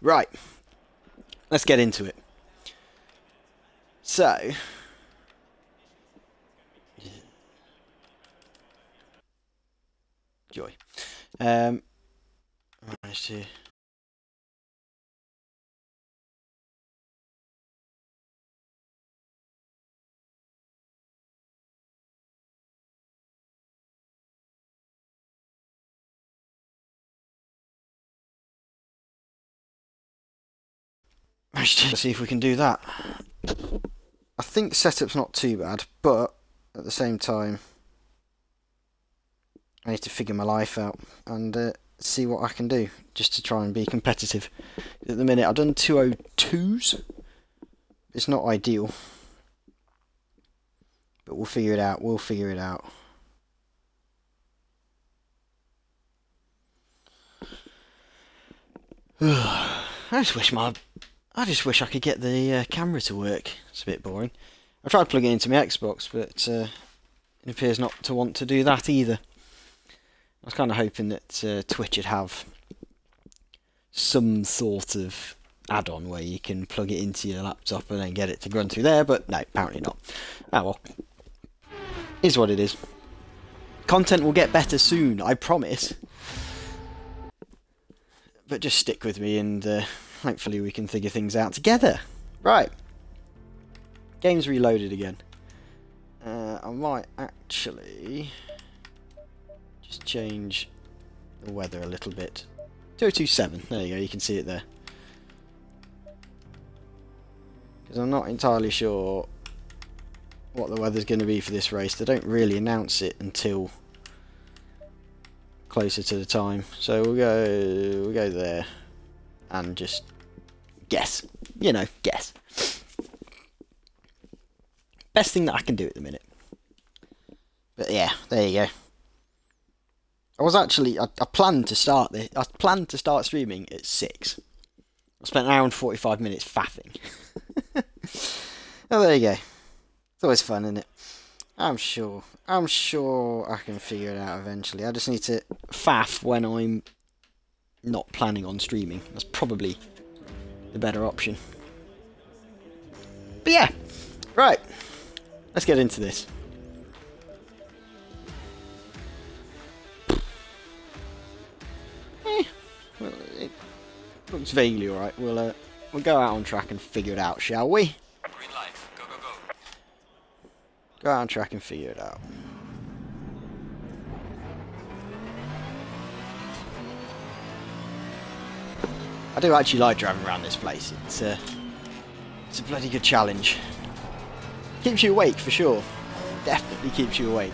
Right. Let's get into it. So. Joy. Um, managed to. To see if we can do that. I think setup's not too bad, but at the same time, I need to figure my life out and uh, see what I can do just to try and be competitive. At the minute, I've done 202s. It's not ideal, but we'll figure it out. We'll figure it out. I just wish my I just wish I could get the uh, camera to work. It's a bit boring. I tried plugging it into my Xbox, but uh, it appears not to want to do that either. I was kind of hoping that uh, Twitch would have some sort of add-on where you can plug it into your laptop and then get it to run through there, but no, apparently not. Ah well. Is what it is. Content will get better soon, I promise. But just stick with me and uh, hopefully we can figure things out together. Right. Game's reloaded again. Uh, I might actually just change the weather a little bit. 2027, there you go, you can see it there. Because I'm not entirely sure what the weather's going to be for this race. They don't really announce it until closer to the time. So we'll go we'll go there and just guess. You know, guess. Best thing that I can do at the minute. But yeah, there you go. I was actually I, I planned to start the I planned to start streaming at six. I spent an hour and forty five minutes faffing. oh there you go. It's always fun, isn't it? I'm sure. I'm sure I can figure it out eventually. I just need to faff when I'm not planning on streaming. That's probably the better option. But yeah, right. Let's get into this. Eh, well, it looks vaguely alright. We'll uh, we'll go out on track and figure it out, shall we? Go, go, go. Go out on track and figure it out. I do actually like driving around this place. It's uh, it's a bloody good challenge. Keeps you awake for sure. Definitely keeps you awake.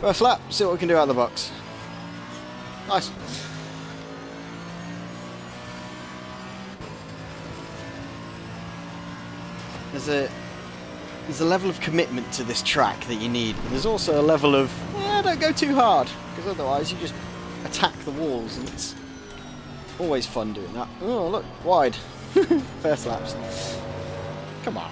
First lap, see what we can do out of the box. Nice. There's a there's a level of commitment to this track that you need. But there's also a level of yeah, don't go too hard because otherwise you just attack the walls and it's always fun doing that. Oh look, wide. First laps. Come on.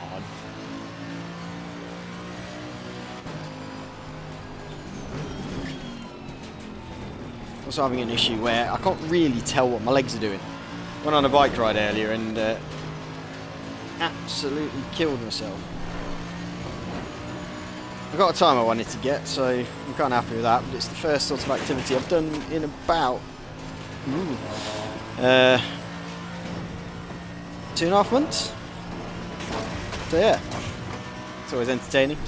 Also having an issue where I can't really tell what my legs are doing. Went on a bike ride earlier and uh, absolutely killed myself. I got a time I wanted to get, so I'm kind of happy with that. But it's the first sort of activity I've done in about ooh, uh, two and a half months. So yeah, it's always entertaining.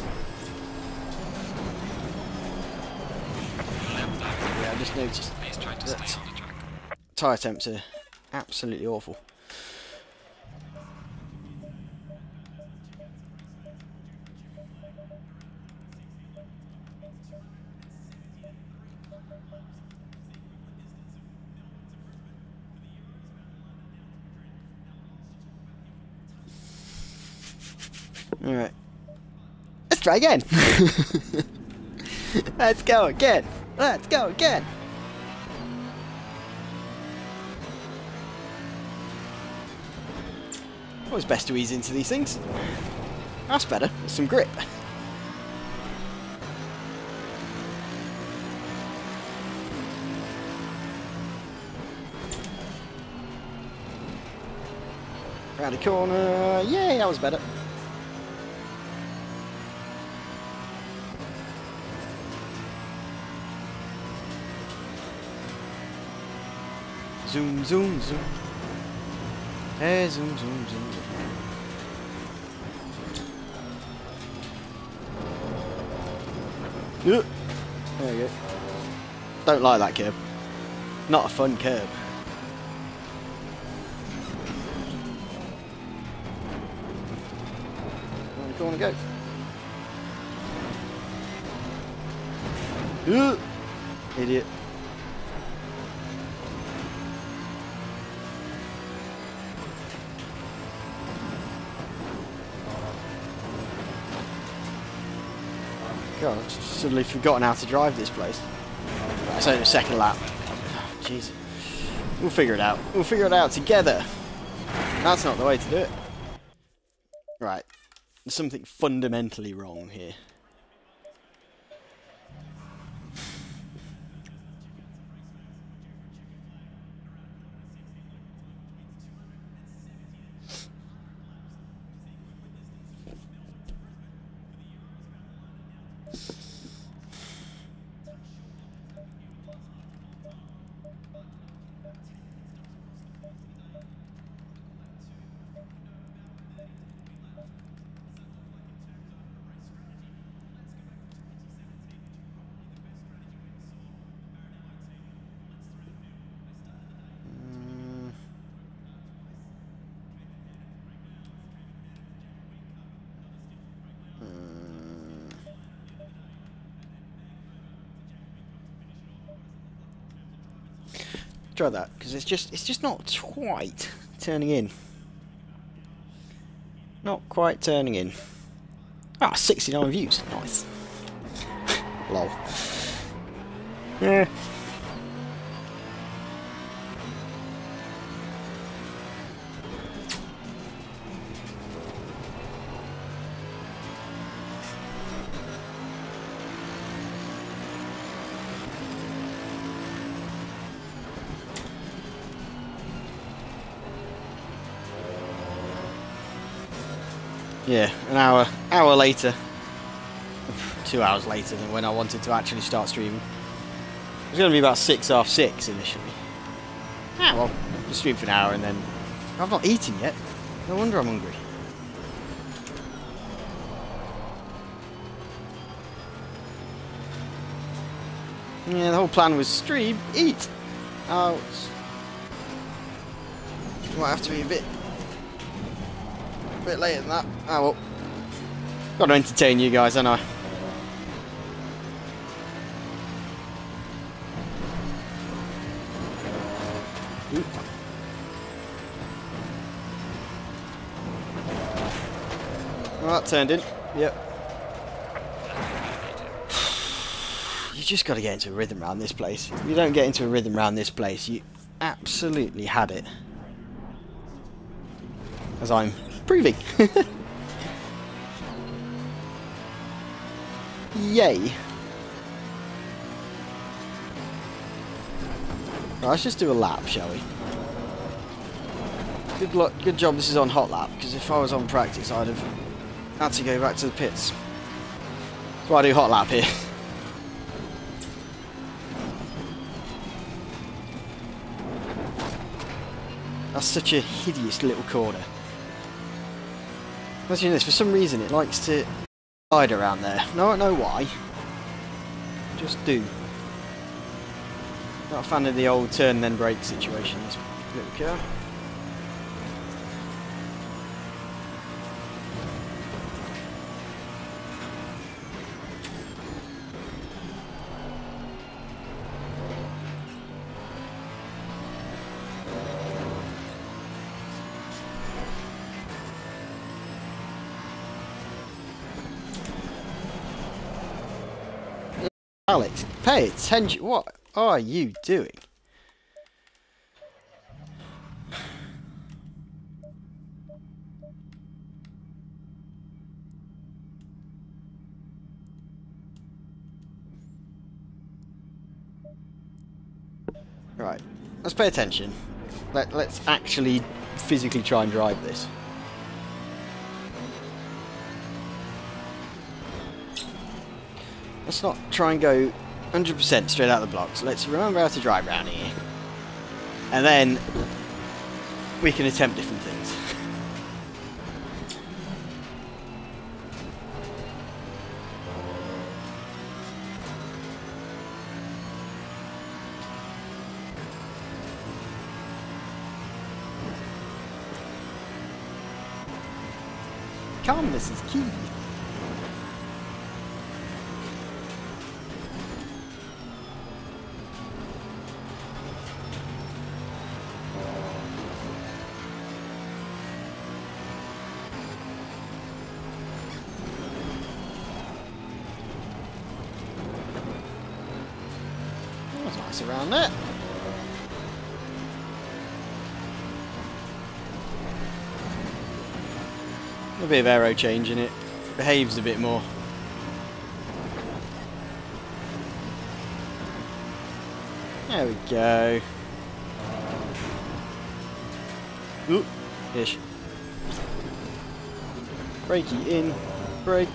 Yeah, I just noticed He's trying to that stay on the track. tyre temps are absolutely awful. Alright. Let's try again! Let's go again! Let's go again! Always best to ease into these things. That's better. With some grip. Round the corner. Yay, that was better. Zoom, zoom, zoom. Hey, zoom, zoom, zoom. There you go. Don't like that curb. Not a fun curb. Round the corner, go. Yeah. Idiot. God, I've suddenly forgotten how to drive this place. It's only the second lap. Jeez. We'll figure it out. We'll figure it out together. That's not the way to do it. Right. There's something fundamentally wrong here. Try that because it's just it's just not quite turning in. Not quite turning in. Ah, 69 views. Nice. Lol. Yeah. An hour hour later. Two hours later than when I wanted to actually start streaming. It was going to be about six half six initially. Ah, well, just stream for an hour and then... I've not eaten yet. No wonder I'm hungry. Yeah, the whole plan was stream, eat. Oh, it's... might have to be a bit A bit later than that. Oh well. Got to entertain you guys, haven't I? Oop. Well, that turned in. Yep. You just got to get into a rhythm around this place. If you don't get into a rhythm around this place, you absolutely had it. As I'm proving. Yay. Right, let's just do a lap, shall we? Good luck. Good job. This is on hot lap because if I was on practice, I'd have had to go back to the pits. That's why I do hot lap here. That's such a hideous little corner. Imagine this, for some reason it likes to hide around there. No, I don't know why. Just do. Not a fan of the old turn then brake situation, this little pay attention. What are you doing? Right, let's pay attention. Let, let's actually physically try and drive this. Let's not try and go 100% straight out of the blocks. Let's remember how to drive around here. And then we can attempt different things. Calmness is key. Bit of aero change in it. Behaves a bit more. There we go. Ooh, ish. Brakey in, brake,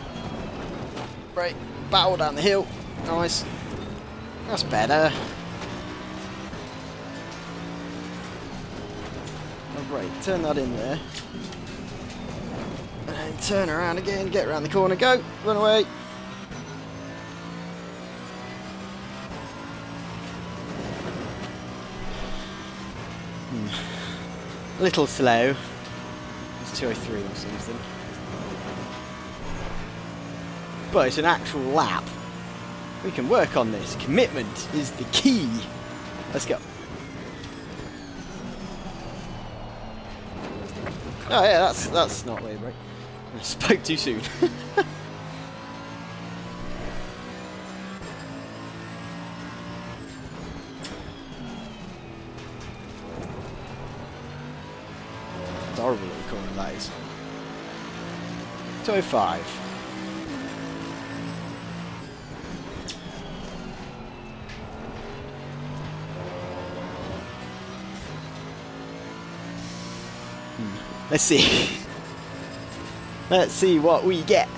brake, battle down the hill. Nice. That's better. Alright, turn that in there. And turn around again, get around the corner, go, run away. Hmm. A little slow. It's 203 or something. But it's an actual lap. We can work on this. Commitment is the key. Let's go. Oh yeah, that's that's not way right. I spoke too soon. it's horrible little corner that is. 205. Hmm, let's see. Let's see what we get.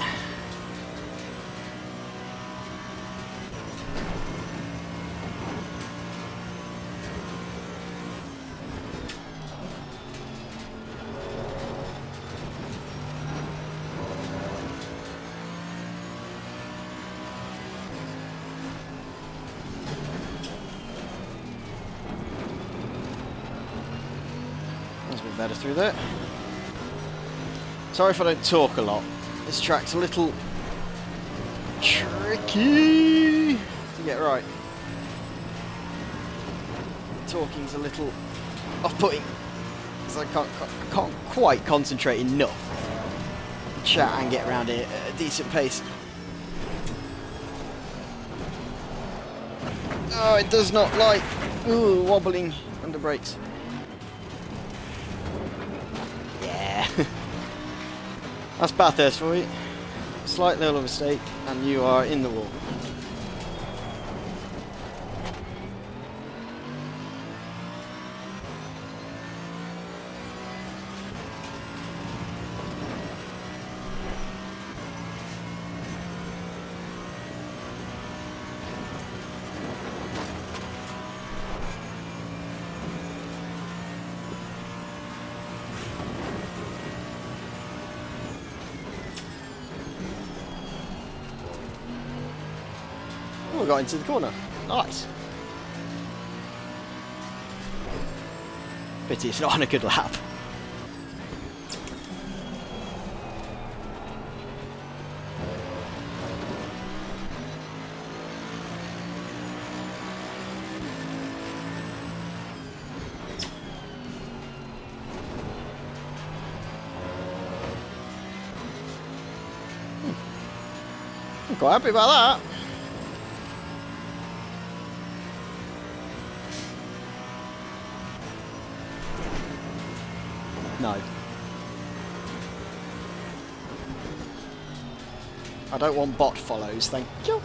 Better through there. Sorry if I don't talk a lot. This track's a little tricky to get right. Talking's a little off-putting because I can't, I can't quite concentrate enough to chat and get around it at a decent pace. Oh, it does not like ooh, wobbling under brakes. That's Bathurst for you. Slight little mistake, and you are in the wall. Got into the corner. Nice. Pity it's not on a good lap. Hmm. Quite happy about that. Don't want bot follows, thank you.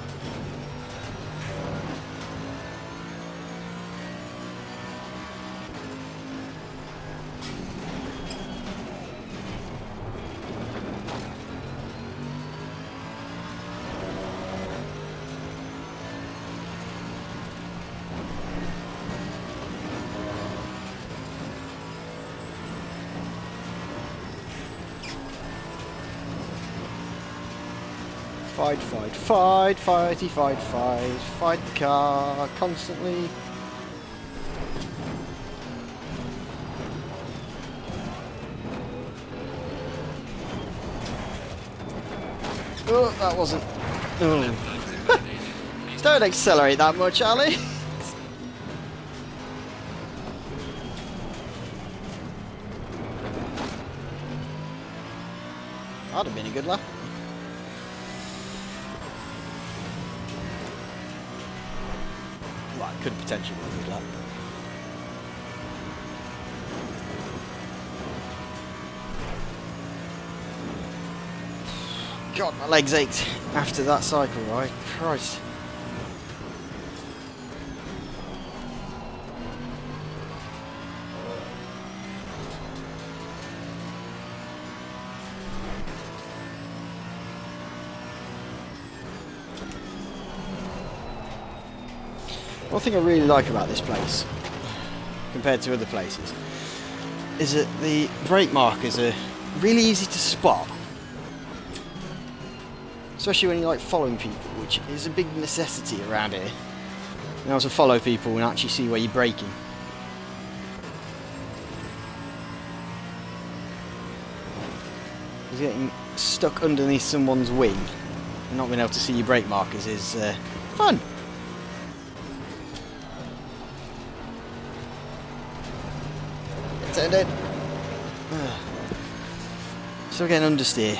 Fight, fight, fight, fighty, fight, fight, fight the car constantly. Oh, that wasn't. Oh. Don't accelerate that much, Ali. That'd have been a good lap. Potentially a good lap. God, my legs ached after that cycle ride. Christ. One thing I really like about this place, compared to other places, is that the brake markers are really easy to spot. Especially when you're like following people, which is a big necessity around here. You know, to follow people and actually see where you're braking. Getting stuck underneath someone's wing and not being able to see your brake markers is uh, fun. Still getting understeer.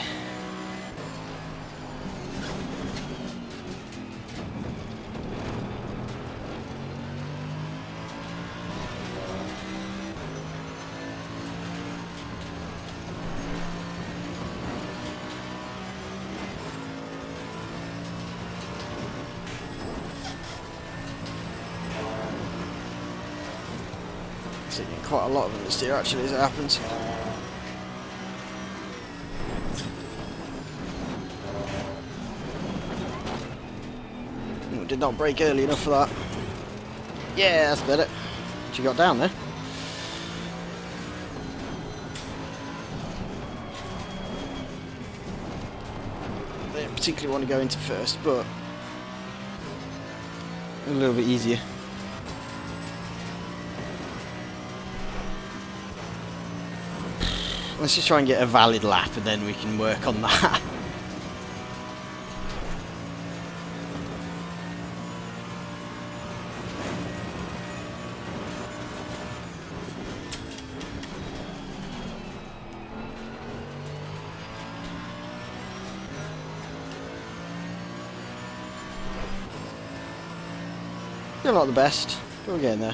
Quite a lot of understeer actually as it happens. Oh, did not brake early enough for that. Yeah, that's better. You got down there? They don't particularly want to go into first, but a little bit easier. Let's just try and get a valid lap and then we can work on that. not the best, but we're getting there.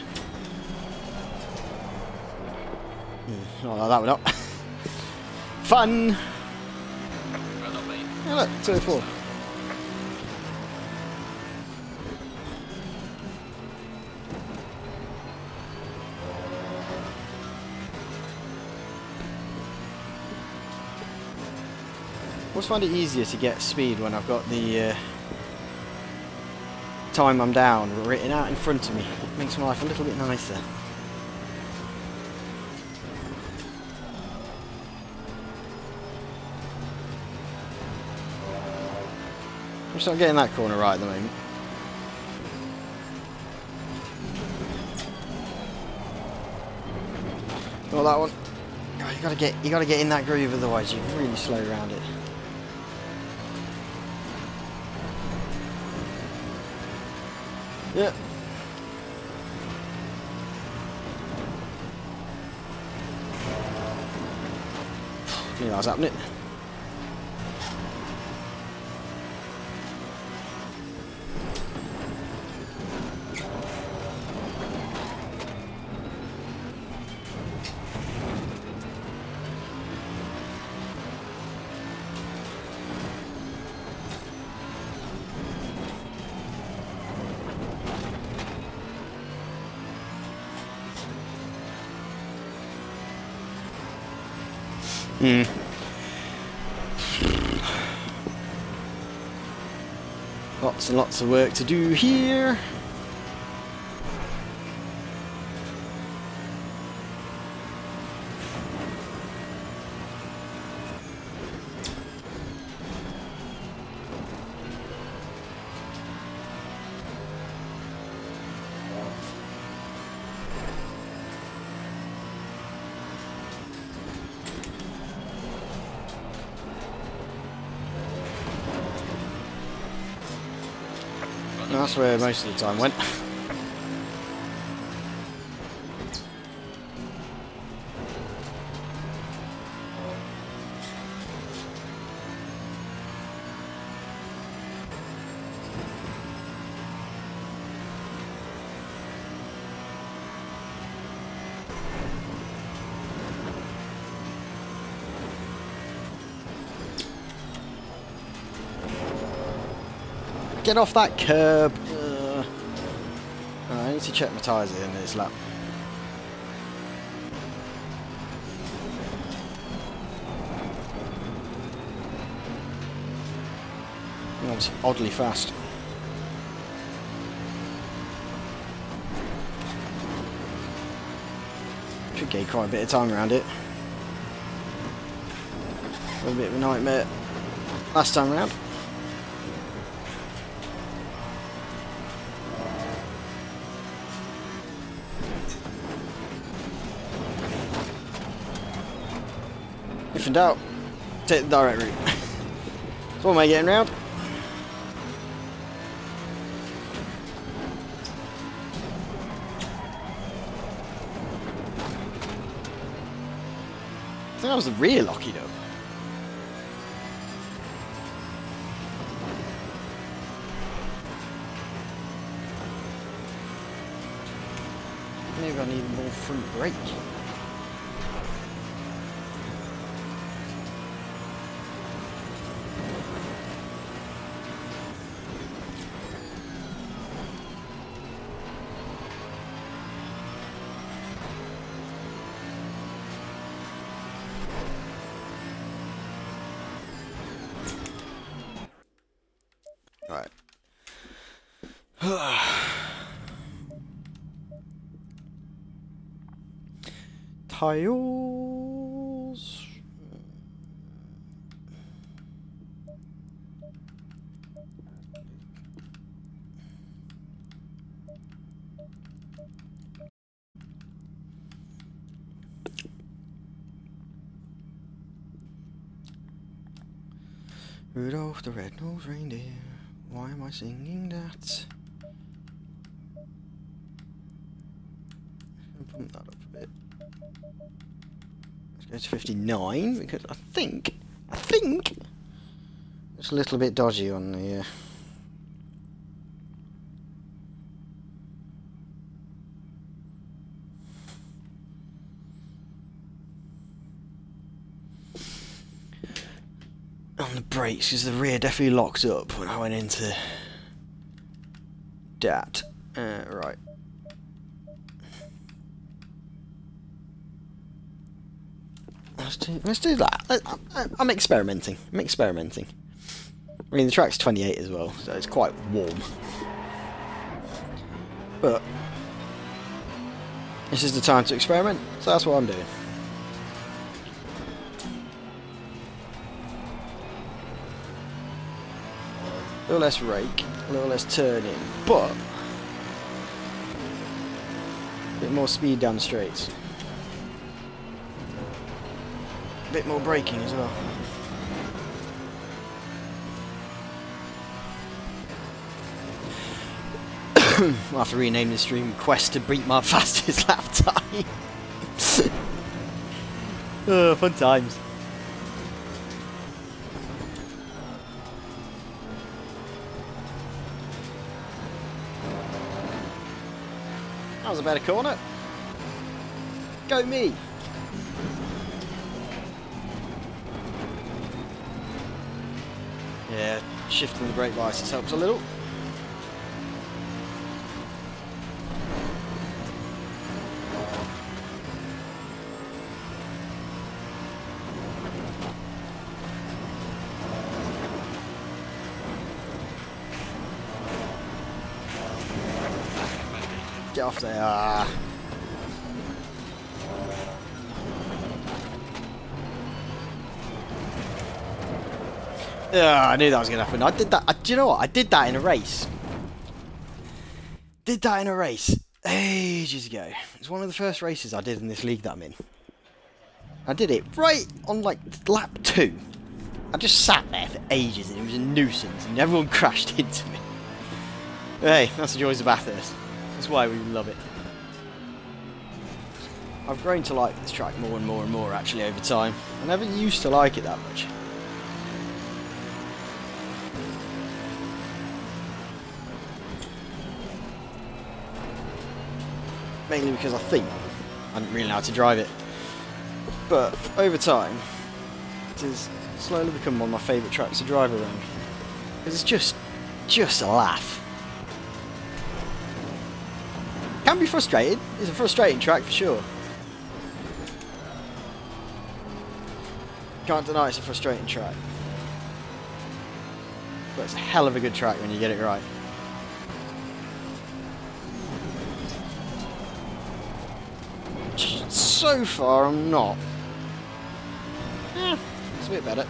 Hmm, not like that, we're not. Fun! Yeah, look, two or four. always find it easier to get speed when I've got the uh, time I'm down written out in front of me. It makes my life a little bit nicer. I'm just not getting that corner right at the moment. Not that one. You gotta get you gotta get in that groove otherwise you really slow around it. Yeah. You know what's happening. Lots and lots of work to do here. That's where most of the time went. Get off that curb! Uh, I need to check my tyres at this lap. That was oddly fast. Should gain quite a bit of time around it. A bit of a nightmare last time round. If in doubt, take the direct route. so what am I getting round? I think that was the rear locky though. Maybe I need more front brake. Right. Tiles. Rudolph the red-nosed reindeer. Why am I singing that? Pump that up a bit. Let's to 59 because I think, I think it's a little bit dodgy on the. Uh, on the brakes because the rear definitely locked up when I went into that. Uh, right. Let's do that. I, I'm experimenting. I'm experimenting. I mean, the track's 28 as well, so it's quite warm. But this is the time to experiment, so that's what I'm doing. A little less rake, a little less turning, but a bit more speed down the straights. Bit more braking as well. I'll have to rename the stream Quest to beat my fastest lap time. oh, fun times. That was a better corner. Go me. Shifting the brake license helps a little. Get off there. Ah. I knew that was going to happen. I did that. I, do you know what? I did that in a race. Did that in a race ages ago. It's one of the first races I did in this league that I'm in. I did it right on like lap two. I just sat there for ages and it was a nuisance and everyone crashed into me. Hey, that's the joys of Bathurst. That's why we love it. I've grown to like this track more and more and more actually over time. I never used to like it that much. Mainly because I think I didn't really know how to drive it. But over time, it has slowly become one of my favourite tracks to drive around. Because it's just, just a laugh. Can be frustrating. It's a frustrating track for sure. Can't deny it's a frustrating track. But it's a hell of a good track when you get it right. So far, I'm not. Eh, it's a bit better.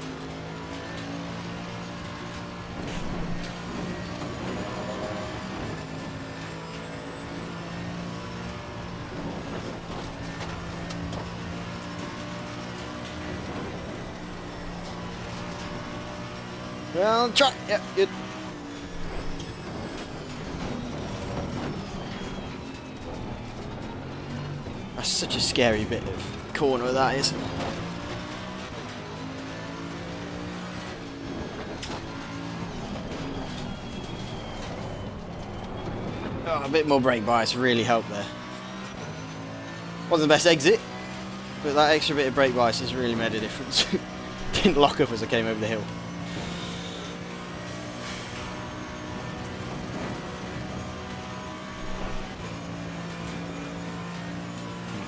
Well, try. Yeah, good. Such a scary bit of corner that is. Oh, a bit more brake bias really helped there. Wasn't the best exit, but that extra bit of brake bias has really made a difference. Didn't lock up as I came over the hill.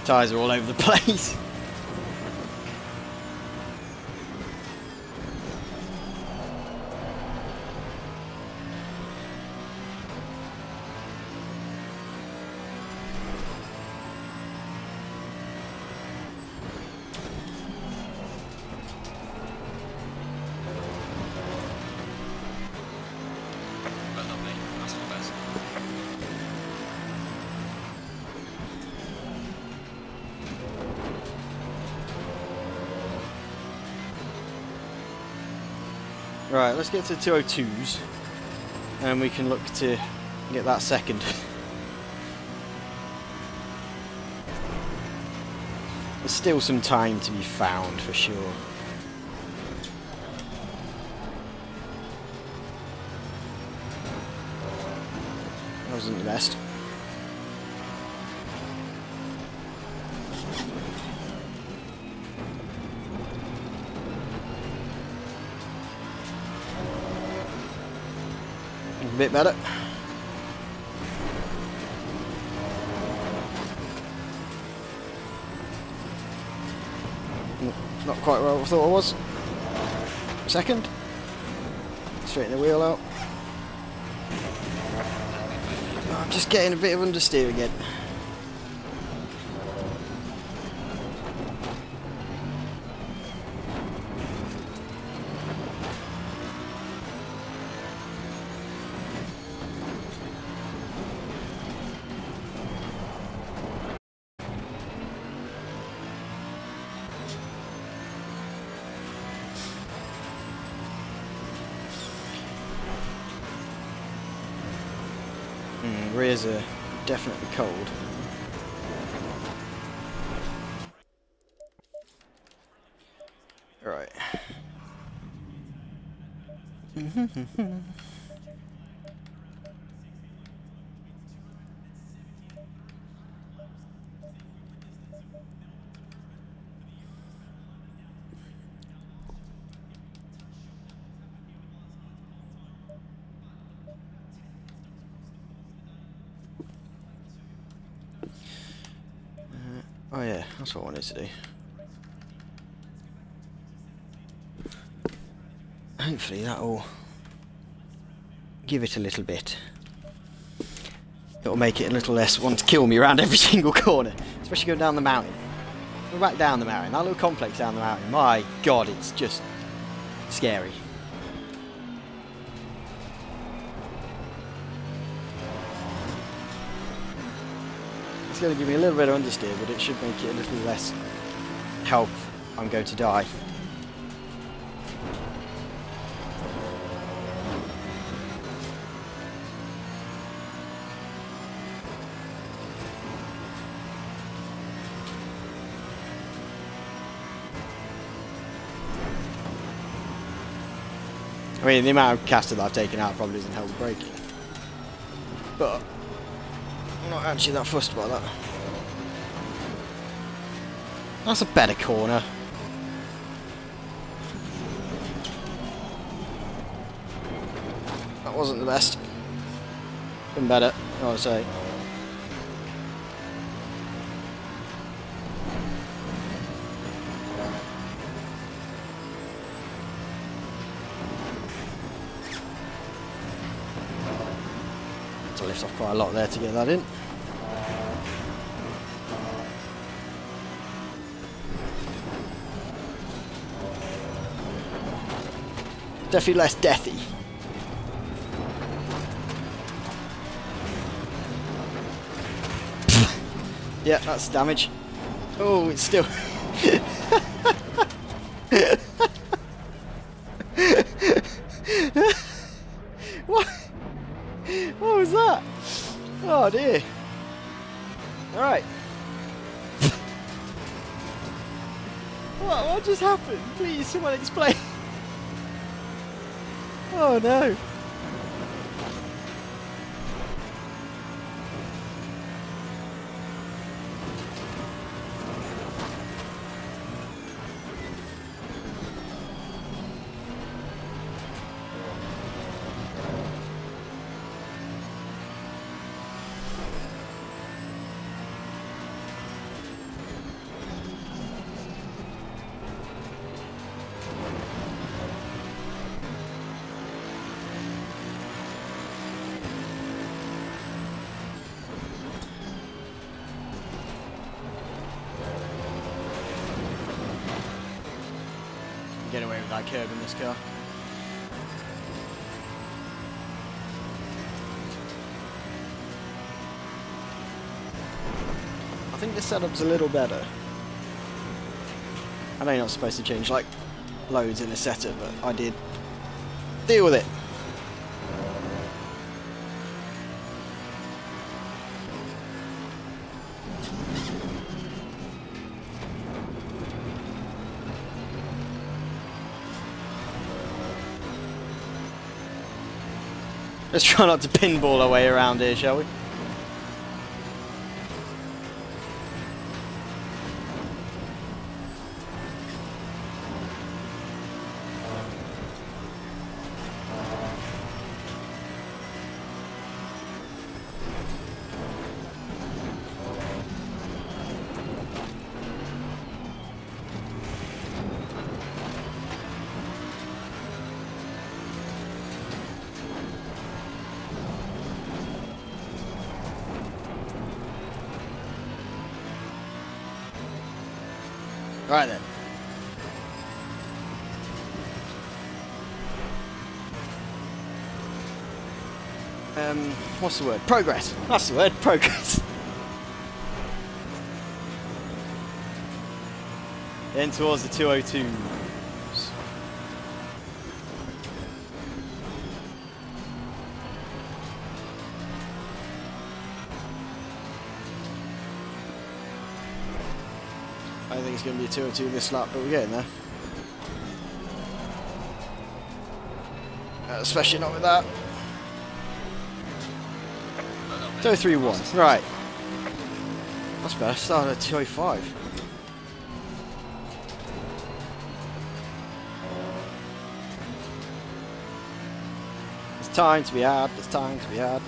Tyres are all over the place. Right, let's get to 202s and we can look to get that second. There's still some time to be found for sure. That wasn't the best. Bit better. Not quite where I thought I was. Second. Straighten the wheel out. Oh, I'm just getting a bit of understeer again. Uh, oh yeah, that's what I wanted to do. Hopefully that'll give it a little bit. It'll make it a little less want to kill me around every single corner, especially going down the mountain. Go back down the mountain, that little complex down the mountain. My god, it's just scary. It's going to give me a little bit of understeer, but it should make it a little less help I'm going to die. I mean, the amount of caster that I've taken out probably doesn't help the braking. But I'm not actually that fussed about that. That's a better corner. That wasn't the best. Been better, I would say. Off quite a lot there to get that in. Definitely less deathy. yeah, that's damage. Oh, it's still. Someone explain. Oh no. The setup's a little better. I know you're not supposed to change like loads in a setup, but I did. Deal with it. Let's try not to pinball our way around here, shall we? Right then. Um, what's the word? Progress. That's the word. Progress. In towards the 202s. Going to be a 2-2 this lap, but we're getting there. Uh, especially not with that. 231, right. That's better, started at 205. There's time to be had, It's time to be had.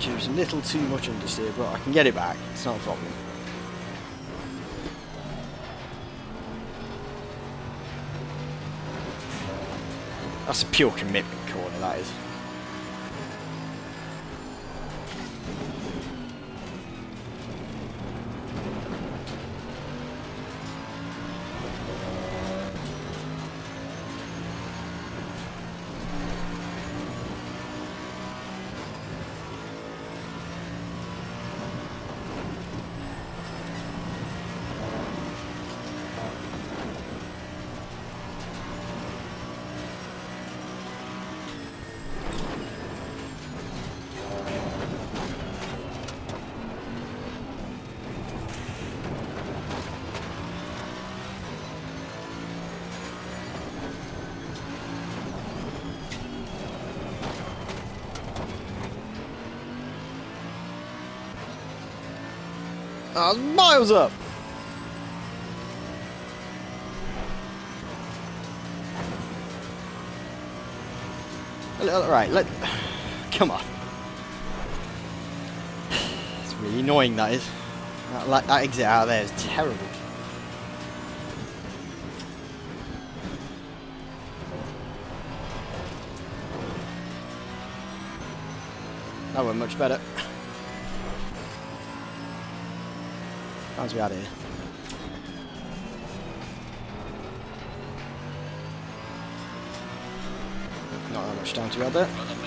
Can reduce a little too much understeer, but I can get it back. It's not a problem. That's a pure commitment corner, that is. Was up. Right, let. Come on. It's really annoying, that is. That, like, that exit out there is terrible. That went much better. How's we out here? Not that much time to out there.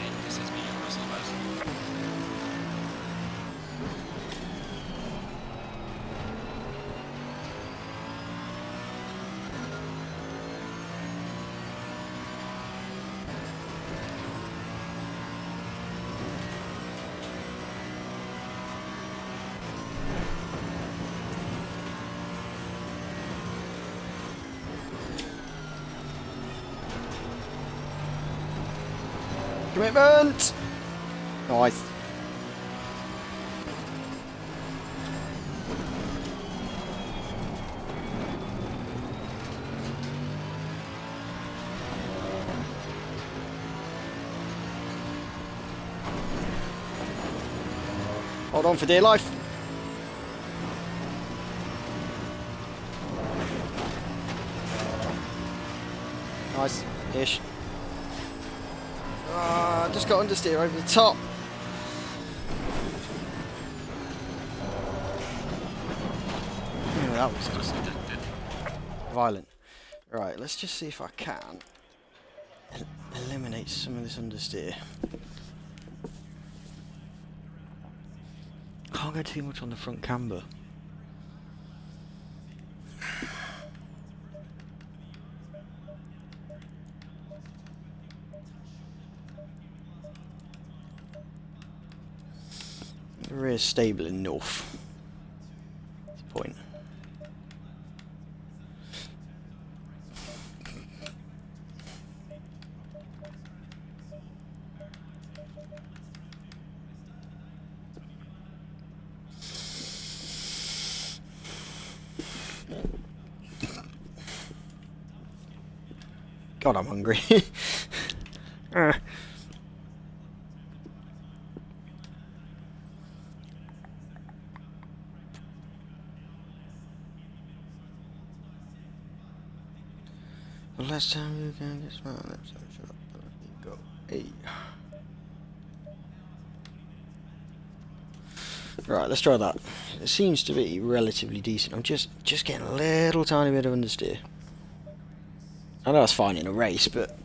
Commitment! Nice. Hold on for dear life. Understeer over the top. That was just violent. Right, let's just see if I can el- eliminate some of this understeer. Can't go too much on the front camber. Rear's stable enough. That's point. God, I'm hungry. Ah. The last time you can get smile, let's shut up. Go. Hey. Right, let's try that. It seems to be relatively decent. I'm just just getting a little tiny bit of understeer. I know that's fine in a race, but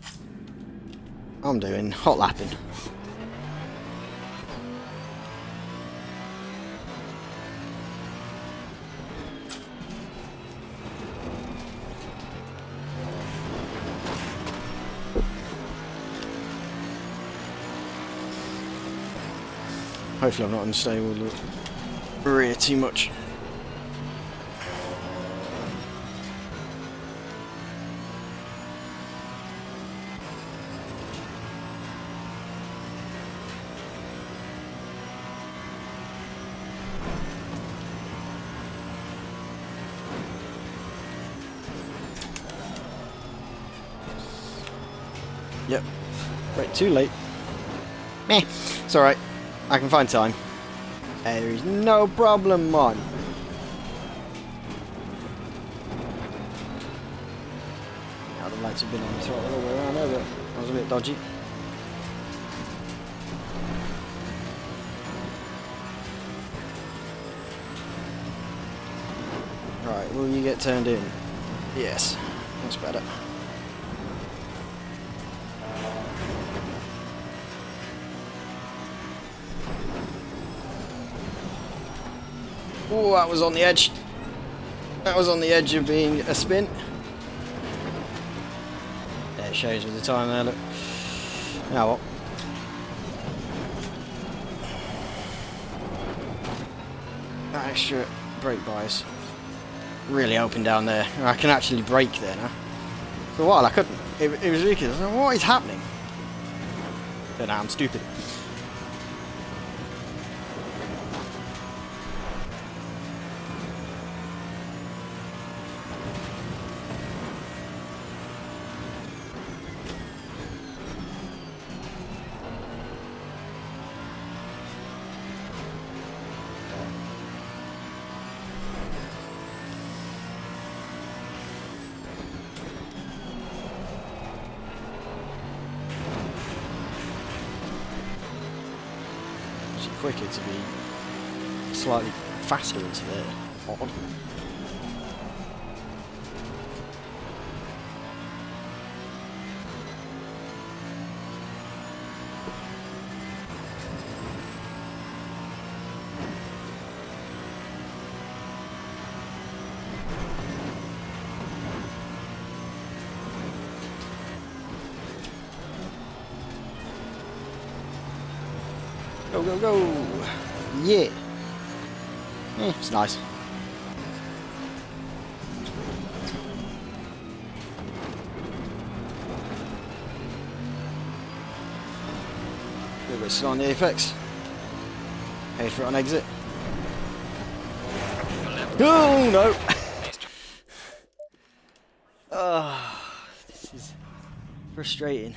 I'm doing hot lapping. Hopefully I'm not unstable the rear too much. Yep. Right, too late. Meh. I can find time. There is no problem, man. Now the lights have been on the throttle all the way around there, but that was a bit dodgy. Right, will you get turned in? Yes, that's better. Oh, that was on the edge. That was on the edge of being a spin. Yeah, it shows with the time there, look. Now what? That extra brake bias really open down there. I can actually brake there now. For a while I couldn't. It, it was ridiculous. What is happening? Now I'm stupid. Faster into there. Odd. Go, go, go! It's nice. Bit slow on the apex. Head for it on exit. Oh no! Ah, this is frustrating.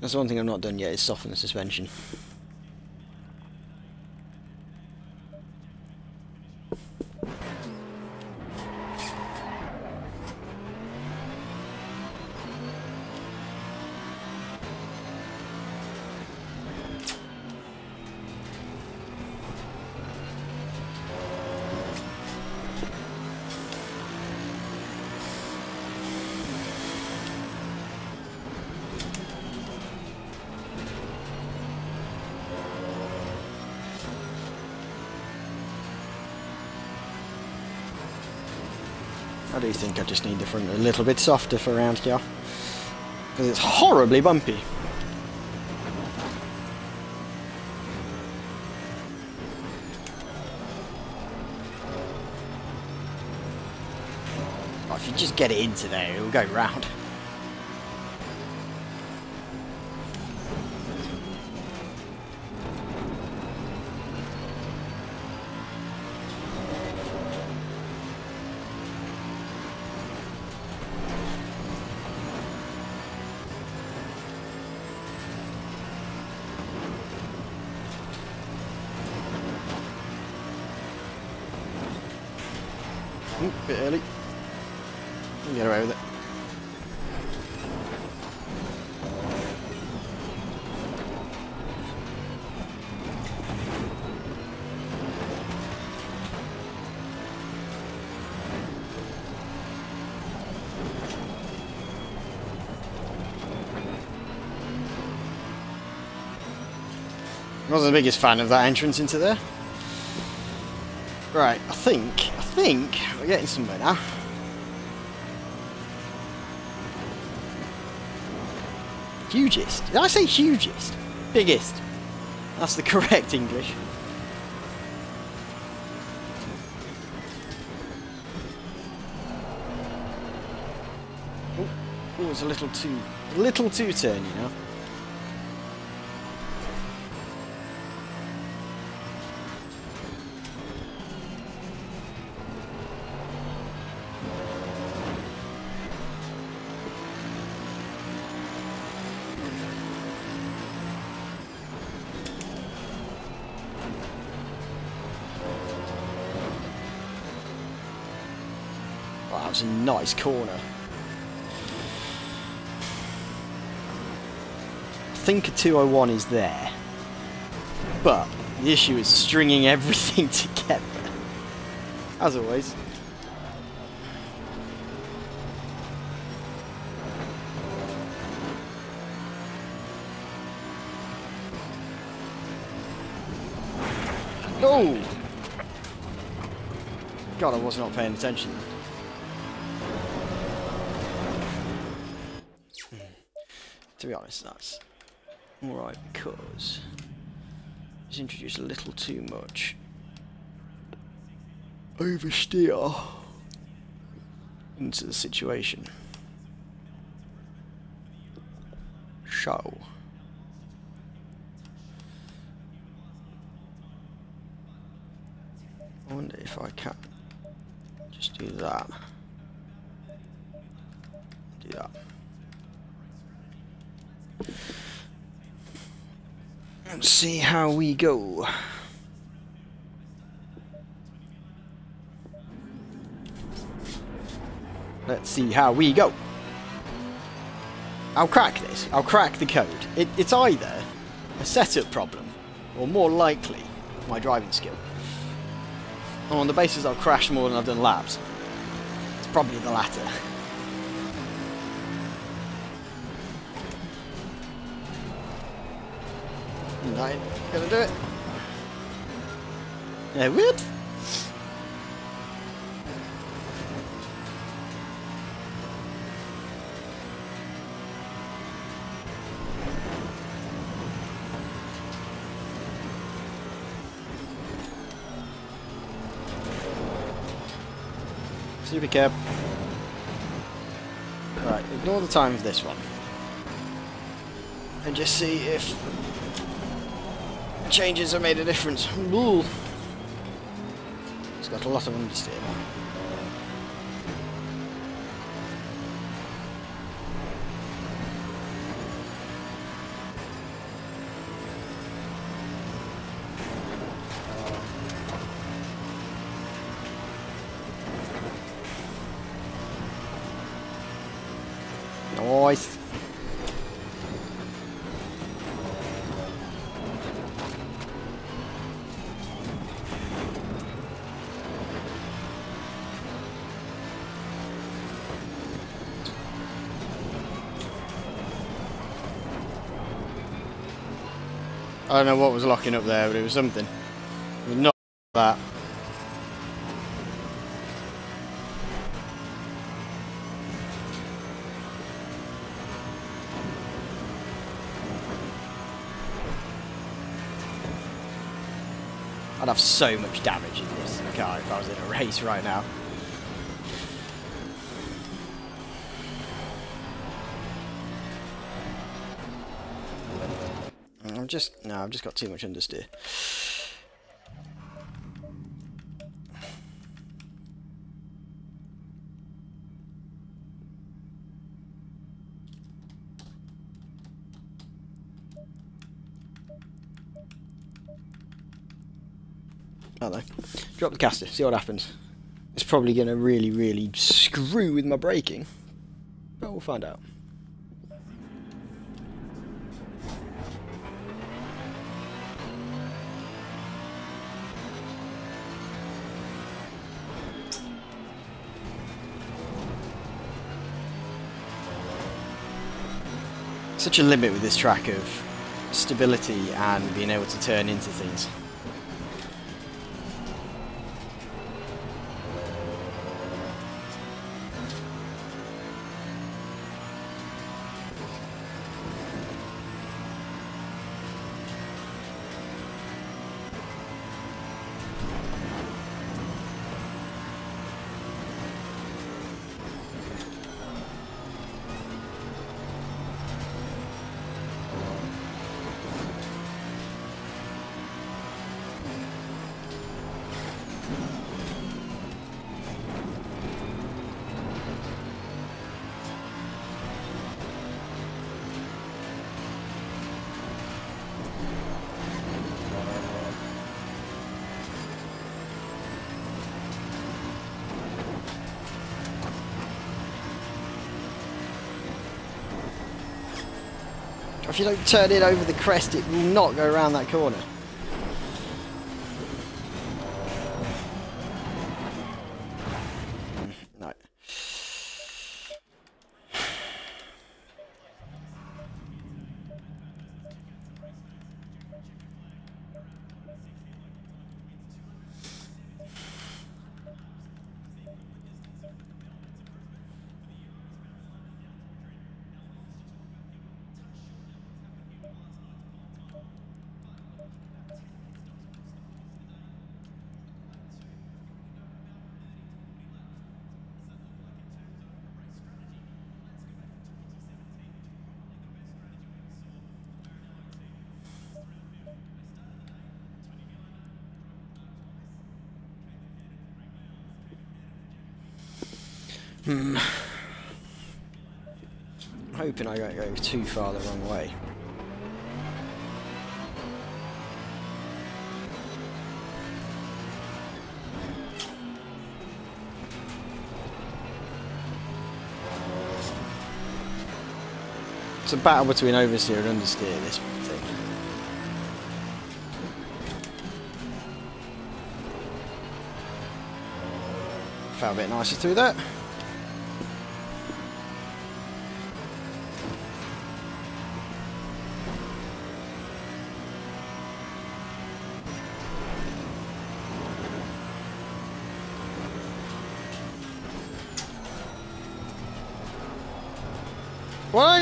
That's the one thing I've not done yet is soften the suspension. I do think I just need the front a little bit softer for around here. Because it's horribly bumpy. Oh, if you just get it into there, it'll go round. The biggest fan of that entrance into there. Right, I think, I think we're getting somewhere now. Hugest. Did I say hugest? Biggest. That's the correct English. Oh, oh, it's a little too, a little too turny now. Nice corner. I think a 201 is there. But the issue is stringing everything together. As always. No! God, I was not paying attention. Honest, that's alright because it's introduced a little too much oversteer. into the situation. So. I wonder if I can just do that. Do that. And see how we go. Let's see how we go. I'll crack this. I'll crack the code. It, it's either a setup problem, or more likely, my driving skill. On the basis I've crashed more than I've done laps. It's probably the latter. Right, gonna do it. Yeah, whoops. Super cab. Right, ignore the time of this one. And just see if changes have made a difference. Ooh. It's got a lot of understeer I don't know what was locking up there, but it was something. It was not that. I'd have so much damage in this car if I was in a race right now. I'm just no, I've just got too much understeer. Hello. Drop the caster, see what happens. It's probably going to really, really screw with my braking. But we'll find out. Such a limit with this track of stability and being able to turn into things. If you don't turn it over the crest, it will not go around that corner. Hoping I don't go too far the wrong way. It's a battle between oversteer and understeer, this thing. Felt a bit nicer through that.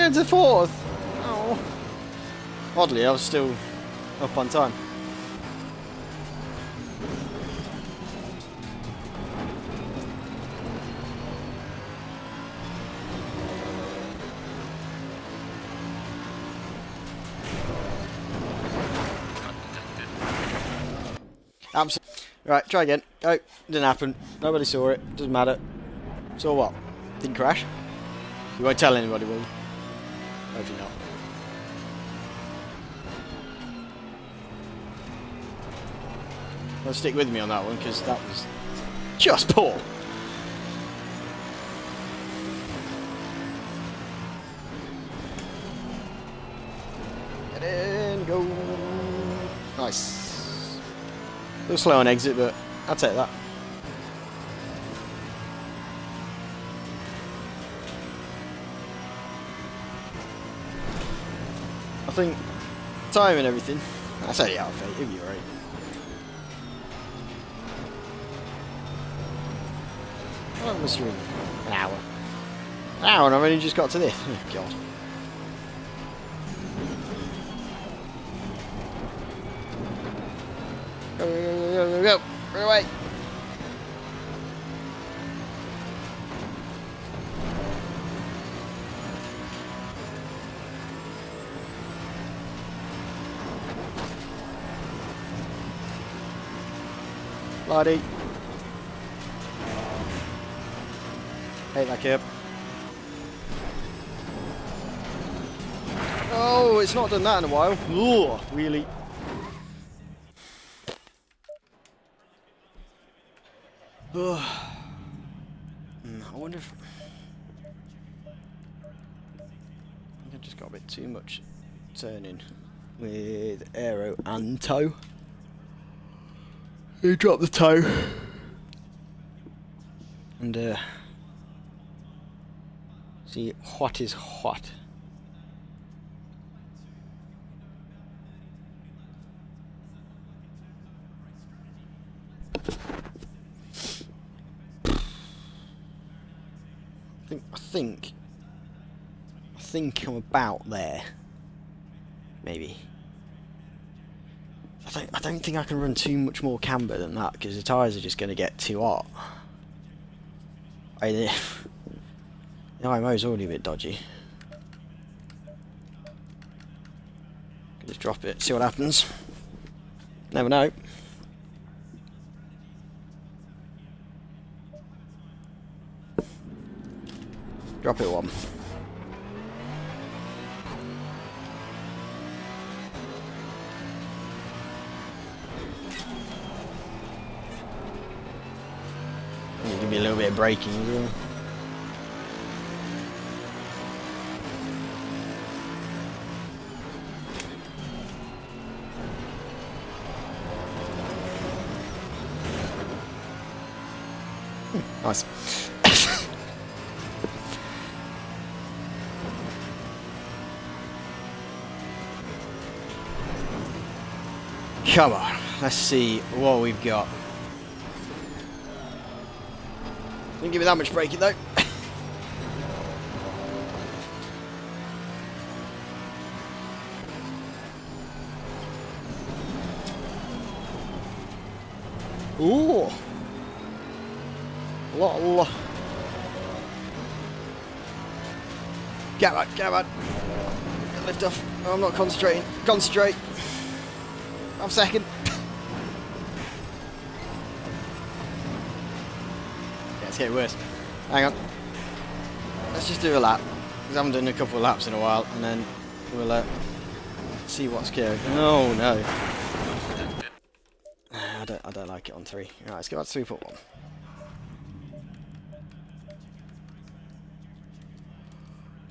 Why did I get to fourth? Oh. Oddly, I was still up on time. Absolutely. Right, try again. Oh, didn't happen. Nobody saw it. Doesn't matter. Saw what? Didn't crash? You won't tell anybody, will you? Hopefully not. Well, stick with me on that one because that was just poor. Get in, go. Nice. A little slow on exit, but I'll take that. Think time and everything. I say yeah, I'll you'll be alright. How long was you in? An hour. An hour and I've only just got to this. Oh, God. Go, go, go, go, go, go. Run away. Bloody. Hate that kid. Oh, it's not done that in a while. Ooh, really. Ugh. Hmm, I wonder if... I think I just got a bit too much turning with aero and toe. He dropped the toe. And uh see what is what. I think I think I think I'm about there. Maybe. I don't I don't think I can run too much more camber than that because the tyres are just going to get too hot. I the IMO's already a bit dodgy. Just drop it, see what happens. Never know. Drop it one. Me a little bit of braking as well. Hmm, nice. Come on, let's see what we've got. Didn't give me that much braking though. Ooh. Lot. Get on, get on. Lift off. I'm not concentrating. Concentrate. I'm second. It's getting worse. Hang on. let's just do a lap. Because I haven't done a couple of laps in a while, and then we'll uh, see what's going. Oh no, I don't, I don't like it on three. Right, let's go back to one.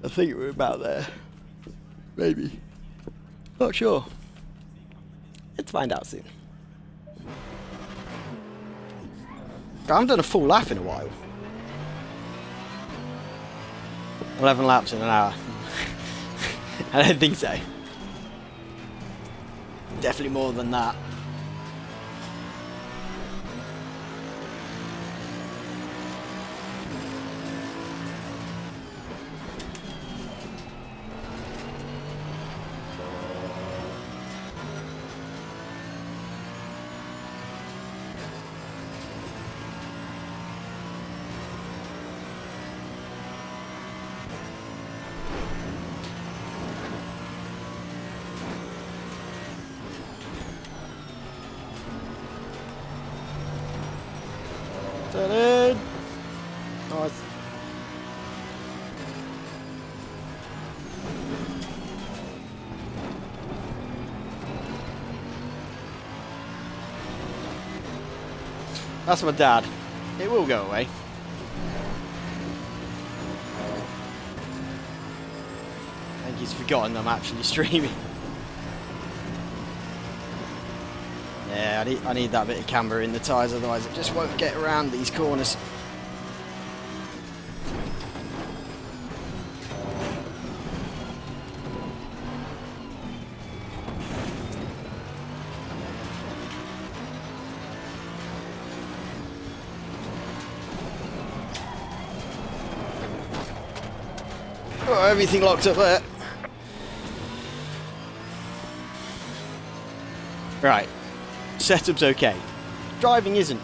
I think we're about there. Maybe. Not sure. Let's find out soon. I haven't done a full lap in a while. 11 laps in an hour. I don't think so. Definitely more than that. That's my dad. It will go away. I think he's forgotten I'm actually streaming. Yeah, I need, I need that bit of camber in the tyres, otherwise it just won't get around these corners. Everything locked up there. Right. Setup's okay. Driving isn't.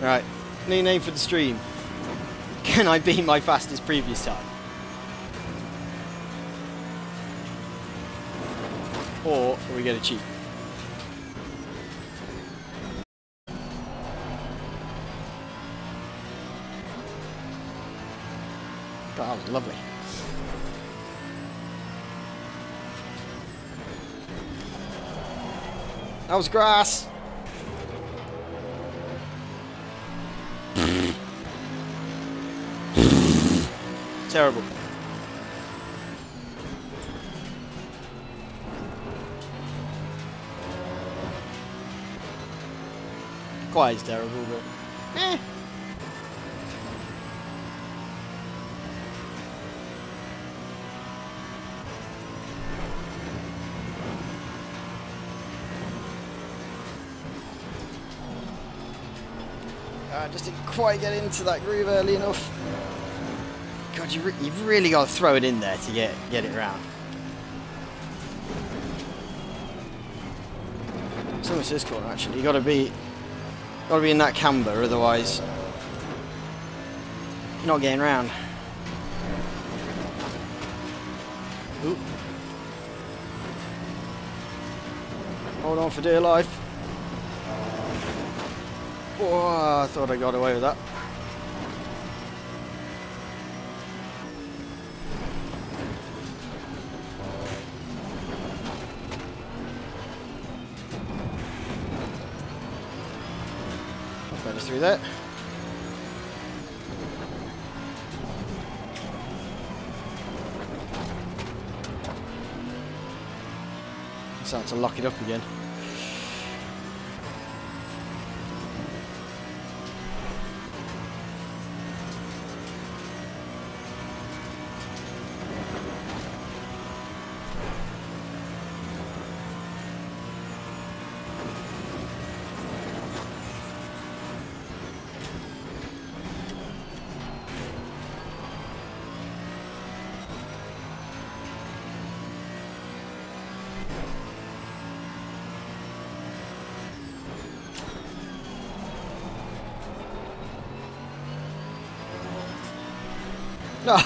Right. New name for the stream. Can I beat my fastest previous time? Or are we going to cheat? Lovely. That was grass. Terrible. Quite as terrible, but eh. I just didn't quite get into that groove early enough. God, you re you've really got to throw it in there to get get it round. So much this corner actually. You got to be got to be in that camber, otherwise you're not getting round. Ooh. Hold on for dear life. I thought I got away with that. Us through that. Starting to lock it up again.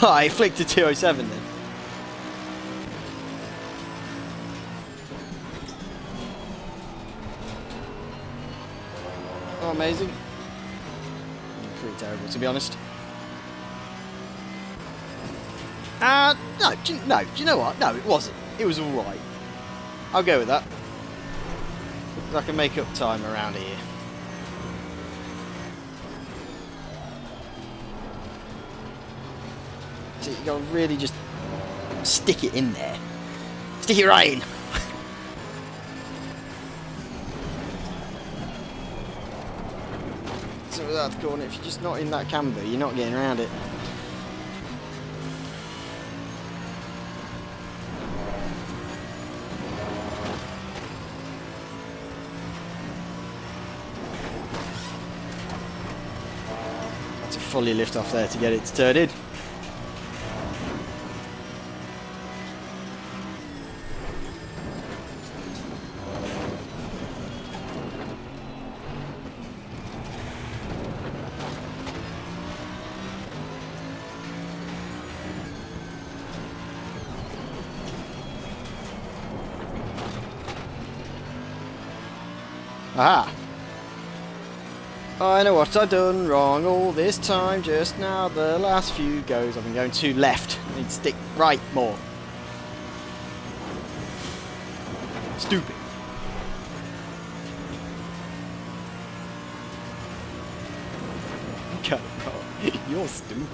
Oh, I flicked to 207 then. Oh, amazing. pretty terrible, to be honest. Uh, no, do you, no, do you know what? No, it wasn't. It was alright. I'll go with that. I can make up time around here. So you gotta really just stick it in there. Stick it right in. so without the corner, if you're just not in that camber, you're not getting around it. to fully lift off there to get it turn in. What I've done wrong all this time, just now the last few goes. I've been going too left. I need to stick right more. Stupid. You're stupid.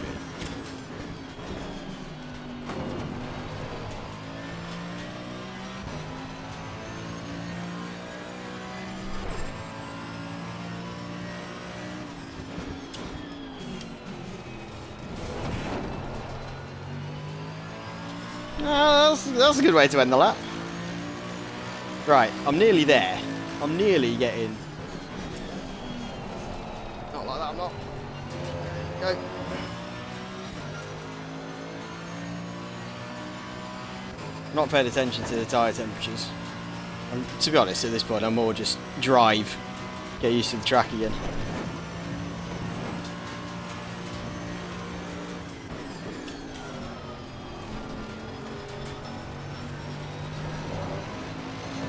That's, a good way to end the lap. Right, I'm nearly there. I'm nearly getting... Not like that, I'm not. Go. Not paying attention to the tyre temperatures. And to be honest, at this point, I'm more just drive, get used to the track again.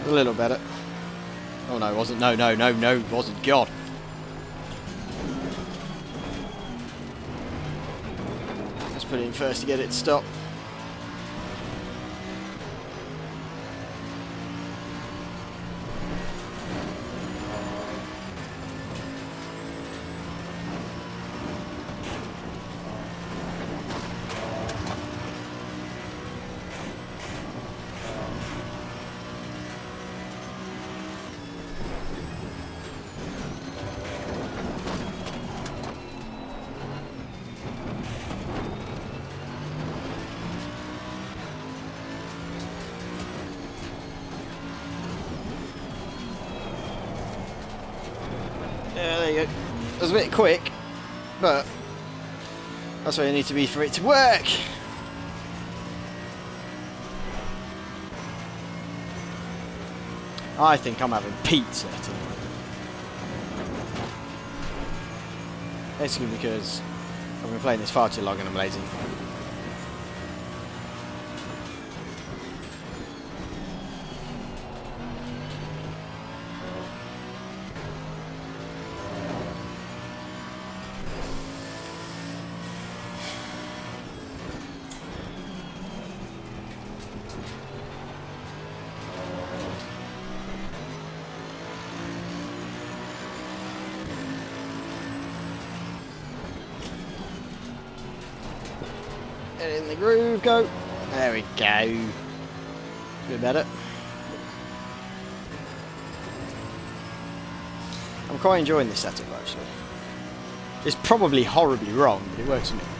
A little better. Oh no, it wasn't. No, no, no, no, it wasn't. God. Let's put it in first to get it to stop. That's where you need to be for it to work. I think I'm having pizza tonight. Basically because I've been playing this far too long and I'm lazy. Get in the groove, go. There we go. Bit better. I'm quite enjoying this setup actually. It's probably horribly wrong, but it works for me.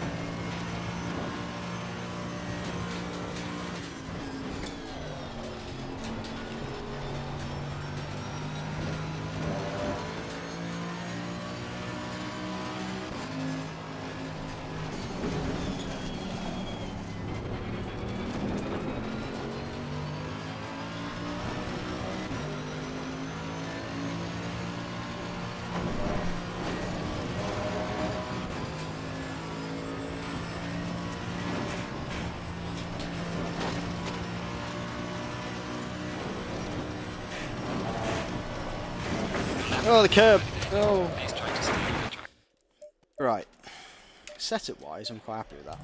Oh, the curb. Oh. Track. Right. Setup wise, I'm quite happy with that.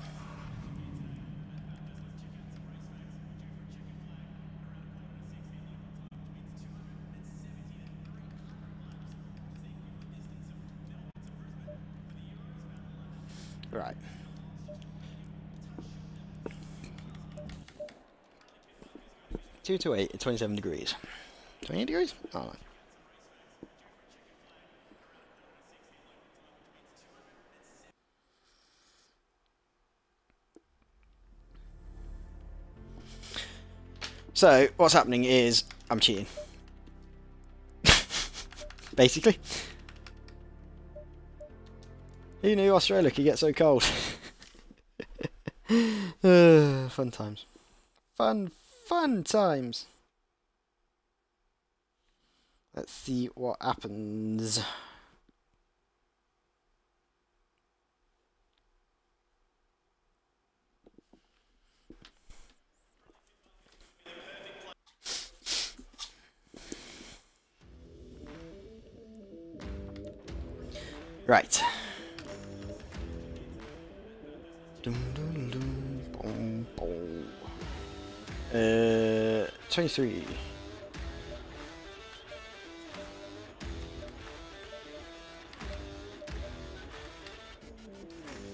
Right. Two to eight at twenty-seven degrees. Twenty-eight degrees? Oh, So, what's happening is I'm cheating. Basically. Who knew Australia could get so cold? Uh, fun times. Fun, fun times. Let's see what happens. Right. Uh, 23.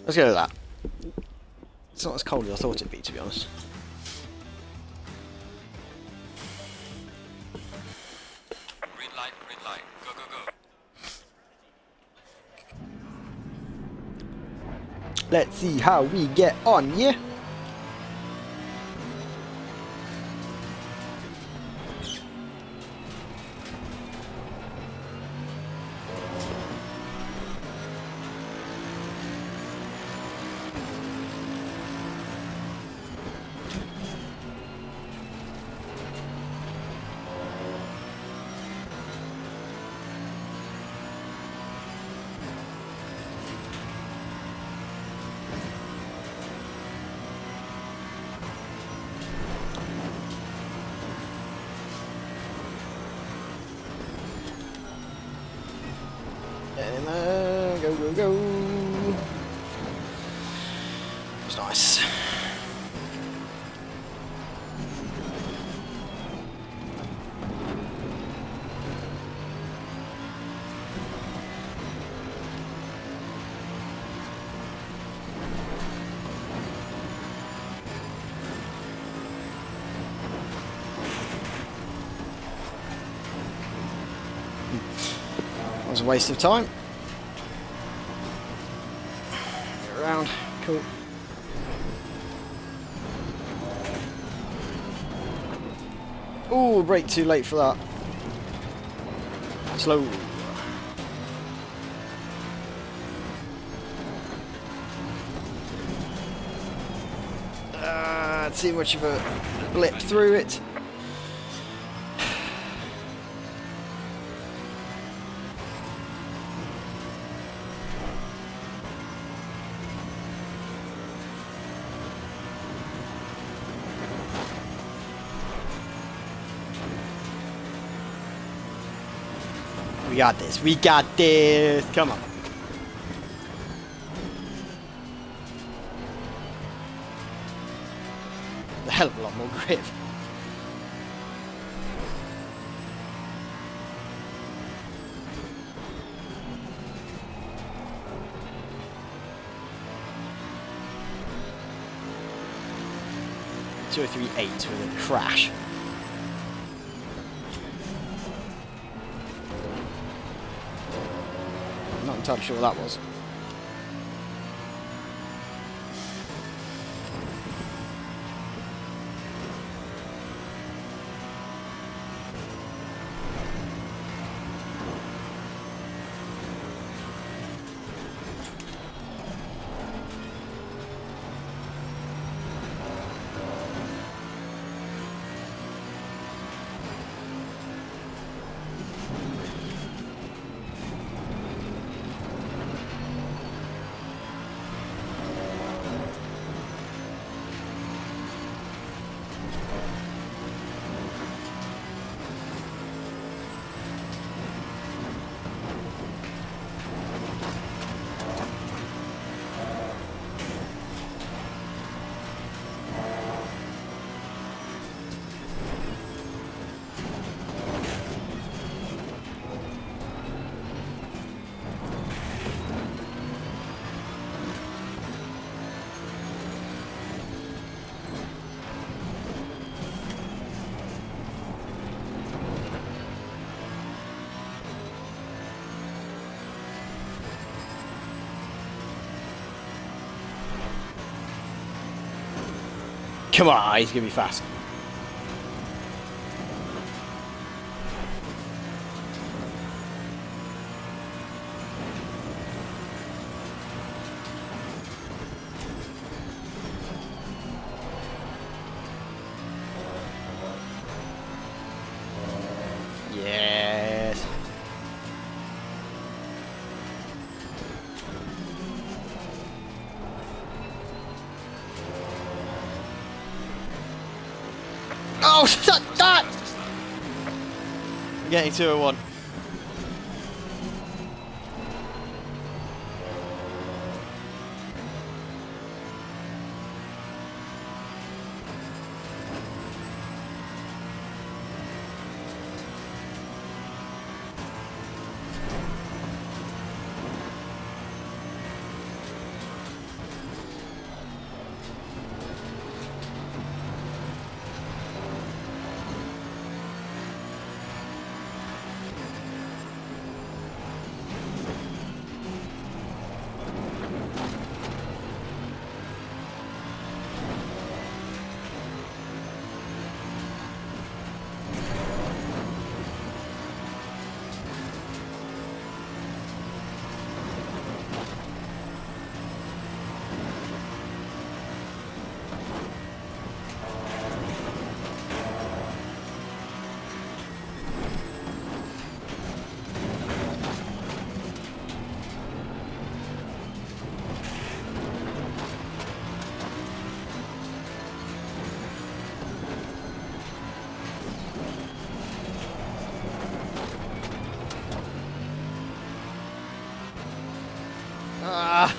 Let's go with that. It's not as cold as I thought it'd be, to be honest. Let's see how we get on, yeah? And uh, go, go, go. It's nice. That was a waste of time. Brake too late for that. Slow. Ah, too much of a blip through it. Got this. We got this. Come on. A hell of a lot more grip. Two three eight with a crash. I'm not sure that was. Come on, he's gonna be fast. 82 01.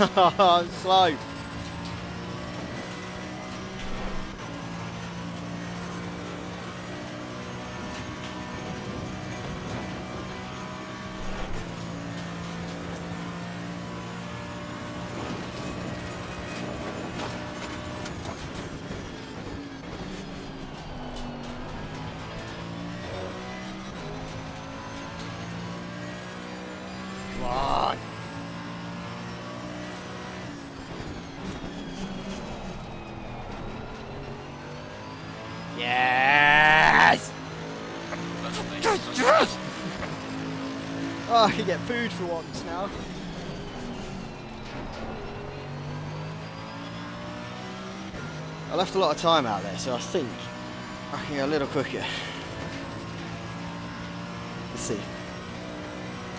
slow. I left a lot of time out there, so I think I can go a little quicker. Let's see.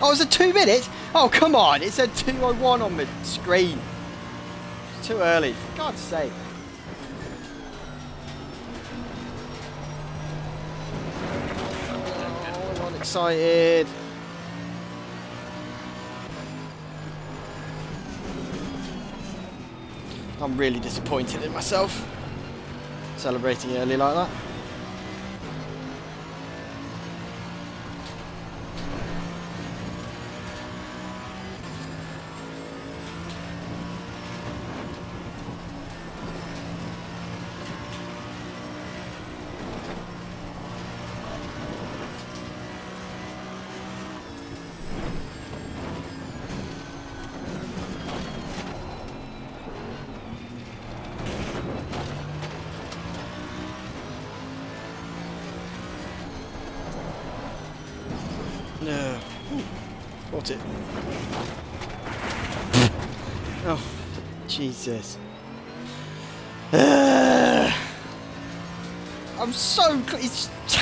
Oh, it's a two minutes? Oh, come on! It said 201 on the screen. It's too early, for God's sake. Excited. I'm really disappointed in myself. Celebrating early like that.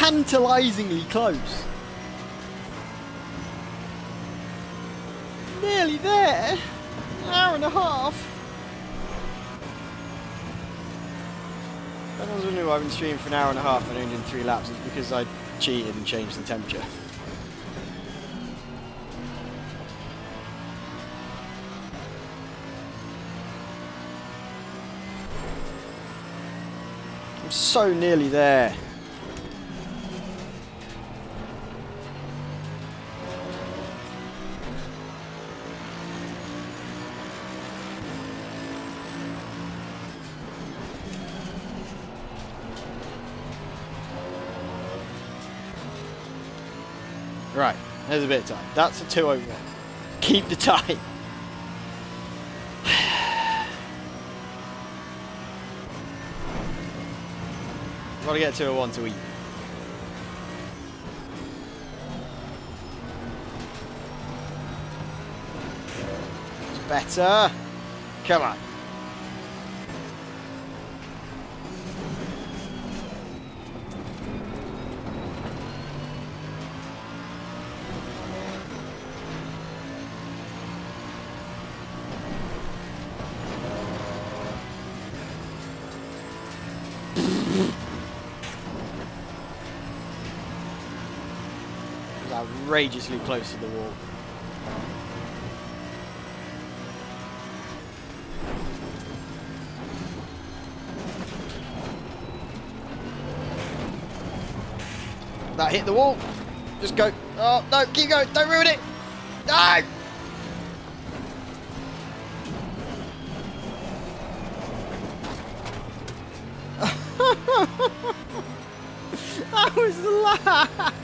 It's tantalisingly close. Nearly there. An hour and a half. I was wondering why I've been streaming for an hour and a half and only did three laps. It's because I cheated and changed the temperature. I'm so nearly there. There's a bit of time. That's a 201. Keep the time. Gotta get 201 to eat. It's better. Come on. Outrageously close to the wall. That hit the wall. Just go. Oh, no, keep going. Don't ruin it. No! that was the last.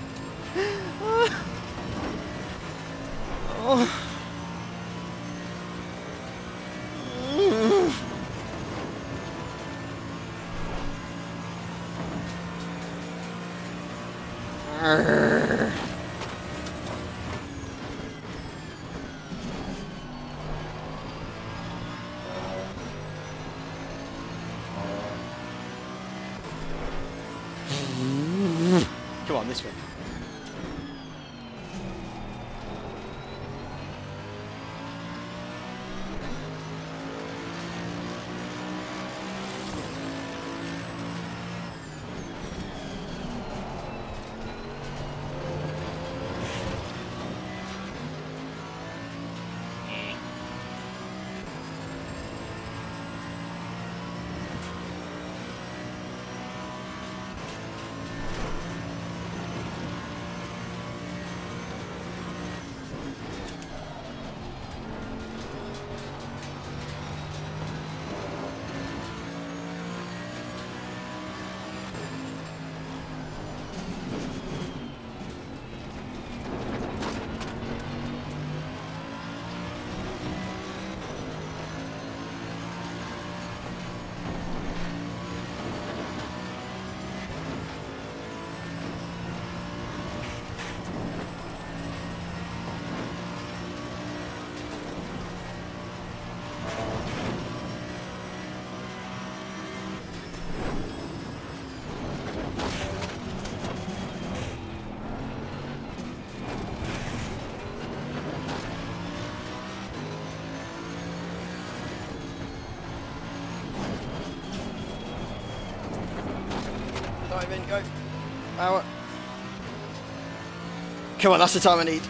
Come on, that's the time I need.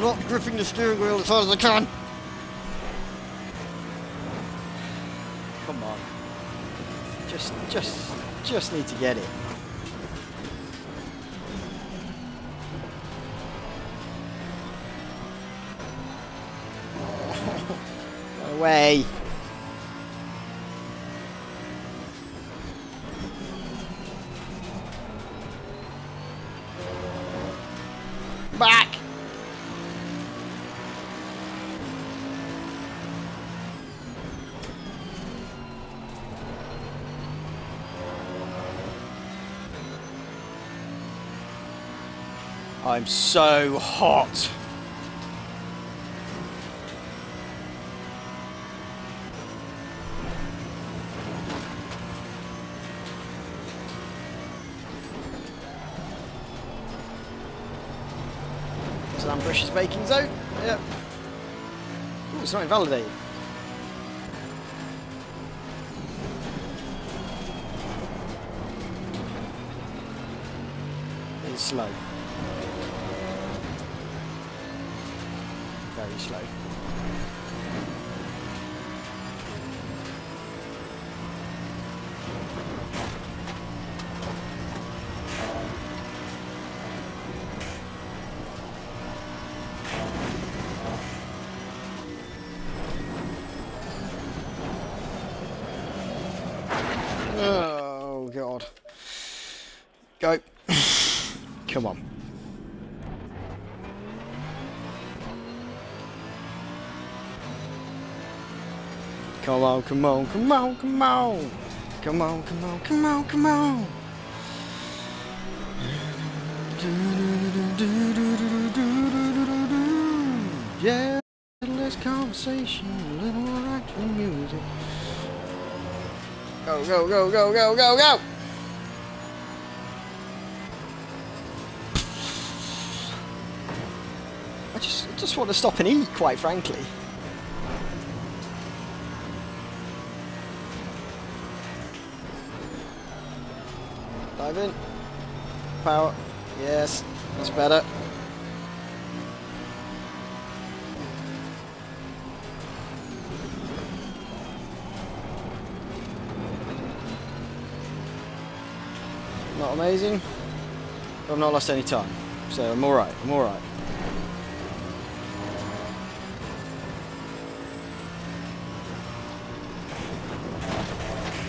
Not gripping the steering wheel as hard as I can. Come on. Just, just, just need to get it. I'm so hot. Sam Bush's baking zone. Yep. Ooh, it's not invalidated. It's slow. Very slow. On, come on, come on, come on. Come on, come on, come on, come on. Yeah, less conversation, a little more actual music. Go, go, go, go, go, go, go! I just, I just want to stop and eat, quite frankly. Dive in. Power. Yes, that's better. Not amazing. But I've not lost any time. So I'm alright, I'm alright.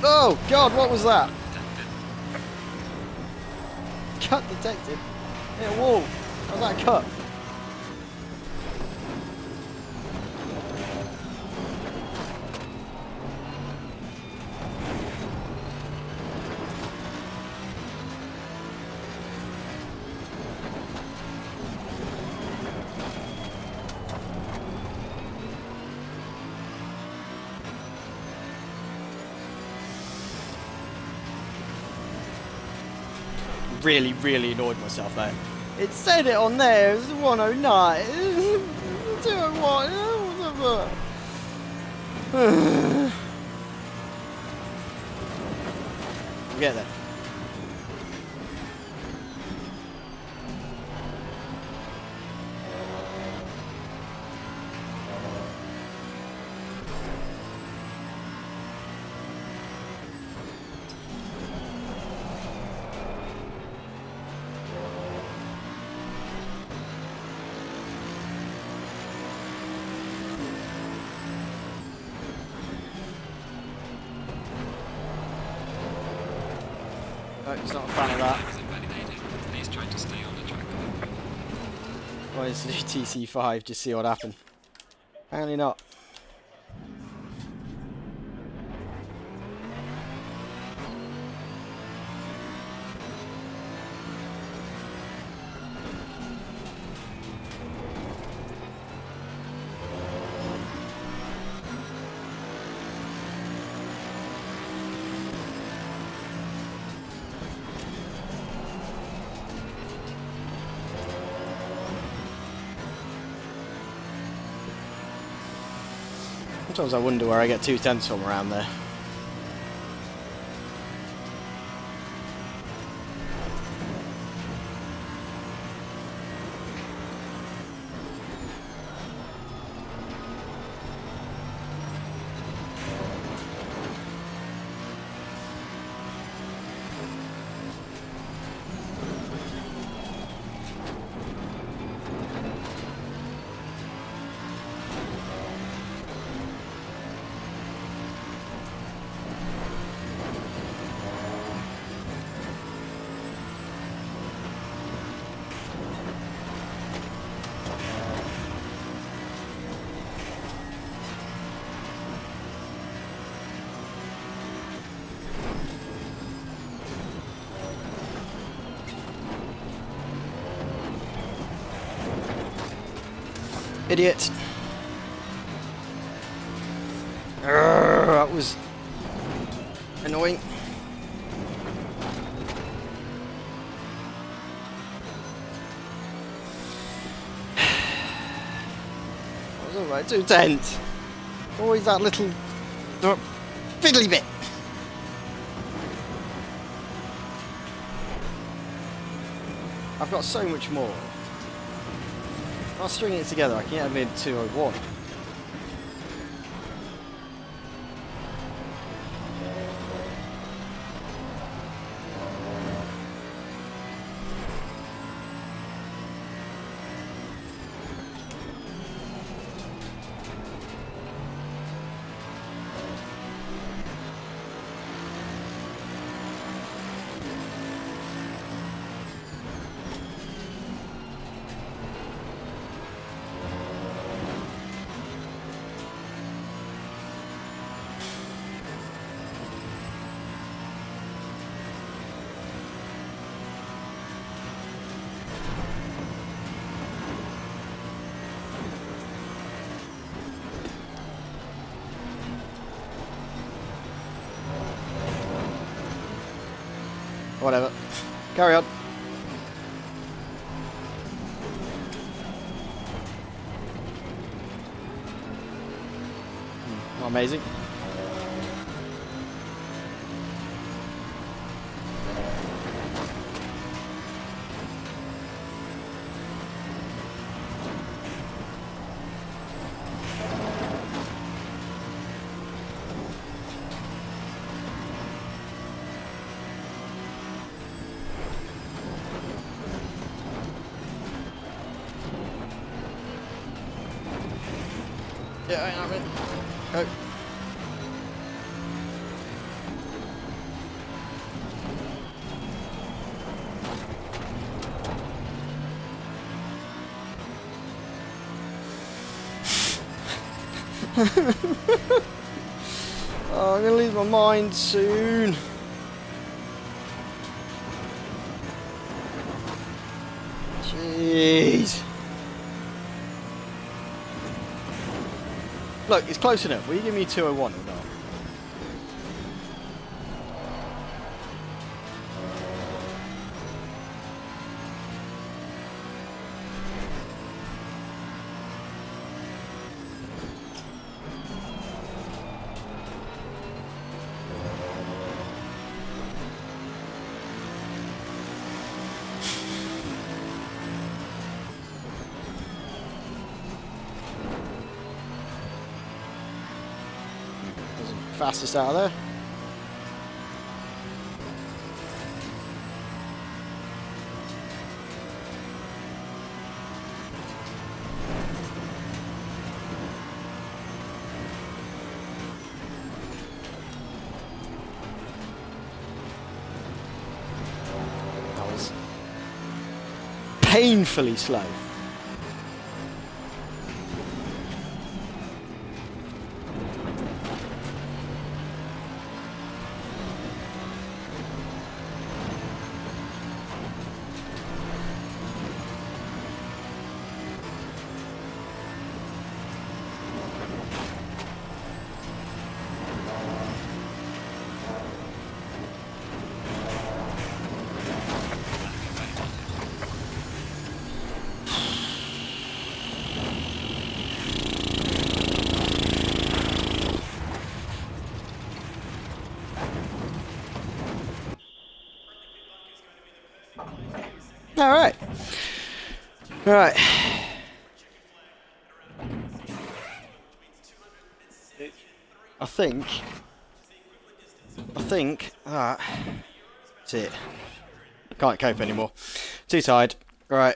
Oh god, what was that? Cut detected. Hit a wall. How's that cut? Really, really annoyed myself there. It said it on there, it was 109. 201, No, he's not a fan of that. Was invalidated. Please try to stay on the track. Why is the TC5 just see what happened? Apparently not. Sometimes I wonder where I get two tenths from around there. Idiot. Urgh, that was annoying. Was alright, two tenths. Always that little fiddly bit. I've got so much more. If I string it together, I can get a mid 201. Whatever. Carry on. Hmm, Amazing. Mind soon. Jeez. Look, it's close enough. Will you give me 201 Fastest out there. Painfully slow. All right. I think. I think that. That's it. Can't cope anymore. Too tired. Right.